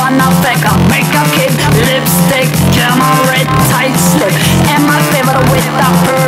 wanna off makeup, makeup kit, lipstick, camera, red tight slip, and my favorite with the